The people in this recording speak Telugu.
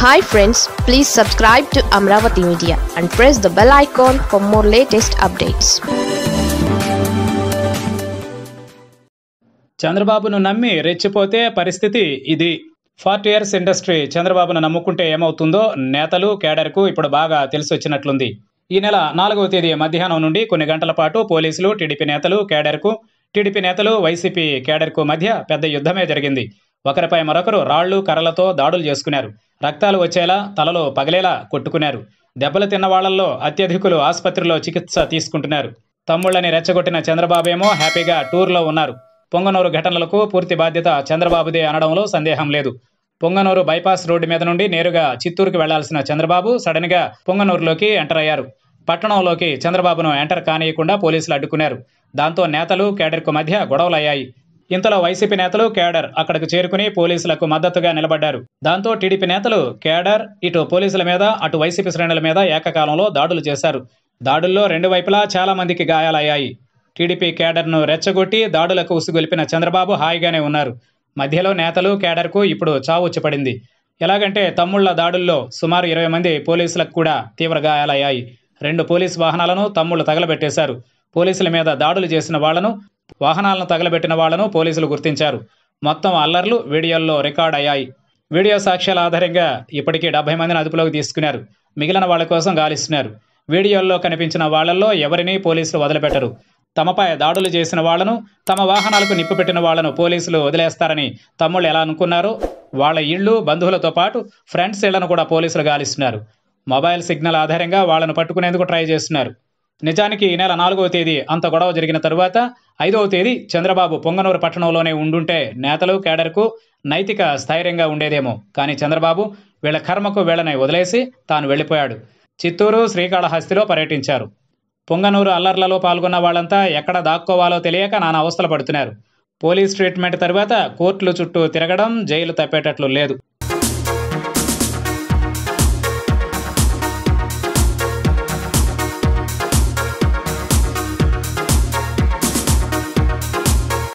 Hi friends please subscribe to Amaravati media and press the bell icon for more latest updates చంద్రబాబును నమ్మి రెచ్చిపోతే పరిస్థితి ఇది. ఫార్టీ ఇయర్స్ ఇండస్ట్రీ చంద్రబాబును నమ్ముకుంటే ఏమవుతుందో నేతలు కేడర్కు ఇప్పుడు బాగా తెలిసి వచ్చినట్లుంది. ఈ నెల నాలుగవ తేదీ మధ్యాహ్నం నుండి కొన్ని గంటల పాటు పోలీసులు టీడీపీ నేతలు కేడర్కు టీడీపీ నేతలు వైసీపీ కేడర్కు మధ్య పెద్ద యుద్ధమే జరిగింది. ఒకరిపై మరొకరు రాళ్ళు కర్రలతో దాడులు చేసుకున్నారు. రక్తాలు వచ్చేలా తలలో పగిలేలా కొట్టుకున్నారు. దెబ్బలు తిన్న వాళ్ళలో అత్యధికులు ఆసుపత్రిలో చికిత్స తీసుకుంటున్నారు. తమ్ముళ్ళని రెచ్చగొట్టిన చంద్రబాబేమో హ్యాపీగా టూర్లో ఉన్నారు. పొంగనూరు ఘటనలకు పూర్తి బాధ్యత చంద్రబాబుదే అనడంలో సందేహం లేదు. పొంగనూరు బైపాస్ రోడ్డు మీద నుండి నేరుగా చిత్తూరుకు వెళ్ళాల్సిన చంద్రబాబు సడన్గా పొంగనూరులోకి ఎంటర్ అయ్యారు. పట్టణంలోకి చంద్రబాబును ఎంటర్ కానియకుండా పోలీసులు అడ్డుకున్నారు. దాంతో నేతలు కేడర్కు మధ్య గొడవలయ్యాయి. ఇంతలో వైసీపీ నేతలు కేడర్ అక్కడికి చేరుకుని పోలీసులకు మద్దతుగా నిలబడ్డారు. దాంతో టీడీపీ నేతలు కేడర్ ఇటు పోలీసుల మీద అటు వైసీపీ శ్రేణుల మీద ఏకకాలంలో దాడులు చేశారు. దాడుల్లో రెండు వైపులా చాలా మందికి గాయాలయ్యాయి. టీడీపీ కేడర్ను రెచ్చగొట్టి దాడులకు ఉసుగొలిపిన చంద్రబాబు హాయిగానే ఉన్నారు. మధ్యలో నేతలు కేడర్కు ఇప్పుడు చావుచ్చిపడింది ఎలాగంటే తమ్ముళ్ళ దాడుల్లో సుమారు ఇరవై మంది పోలీసులకు కూడా తీవ్ర గాయాలయ్యాయి. రెండు పోలీసు వాహనాలను తమ్ముళ్ళు తగలబెట్టేశారు. పోలీసుల మీద దాడులు చేసిన వాళ్ళను వాహనాలను తగలబెట్టిన వాళ్ళను పోలీసులు గుర్తించారు. మొత్తం అల్లర్లు వీడియోల్లో రికార్డ్ అయ్యాయి. వీడియో సాక్ష్యాల ఆధారంగా ఇప్పటికీ డెబ్బై మందిని అదుపులోకి తీసుకున్నారు. మిగిలిన వాళ్ళ కోసం గాలిస్తున్నారు. వీడియోల్లో కనిపించిన వాళ్ళలో ఎవరిని పోలీసులు వదిలిపెట్టరు. తమపై దాడులు చేసిన వాళ్ళను తమ వాహనాలకు నిప్పు పెట్టిన వాళ్ళను పోలీసులు వదిలేస్తారని తమ్ముళ్ళు ఎలా అనుకున్నారో వాళ్ళ ఇళ్ళు బంధువులతో పాటు ఫ్రెండ్స్ ఇళ్ళను కూడా పోలీసులు గాలిస్తున్నారు. మొబైల్ సిగ్నల్ ఆధారంగా వాళ్ళను పట్టుకునేందుకు ట్రై చేస్తున్నారు. నిజానికి ఈ నెల నాలుగవ తేదీ అంత గొడవ జరిగిన తరువాత ఐదవ తేదీ చంద్రబాబు పొంగనూరు పట్టణంలోనే ఉండుంటే నేతలు కేడర్కు నైతిక స్థైర్యంగా ఉండేదేమో. కానీ చంద్రబాబు వీళ్ళ కర్మకు వీళ్ళని వదిలేసి తాను వెళ్ళిపోయాడు. చిత్తూరు శ్రీకాళహస్తిలో పర్యటించారు. పొంగనూరు అల్లర్లలో పాల్గొన్న వాళ్ళంతా ఎక్కడ దాక్కోవాలో తెలియక నానా అవస్థలు పడుతున్నారు. పోలీస్ ట్రీట్మెంట్ తర్వాత కోర్టుల చుట్టూ తిరగడం జైలు తప్పేటట్లు లేదు.